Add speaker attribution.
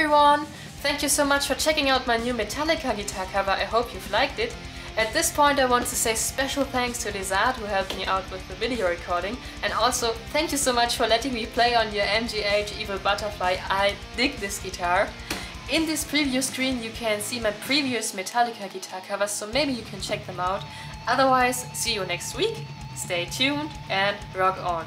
Speaker 1: Thank you so much for checking out my new Metallica guitar cover, I hope you've liked it. At this point I want to say special thanks to Lizard who helped me out with the video recording and also thank you so much for letting me play on your MGH Evil Butterfly, I dig this guitar. In this preview screen you can see my previous Metallica guitar covers so maybe you can check them out. Otherwise, see you next week, stay tuned and rock on!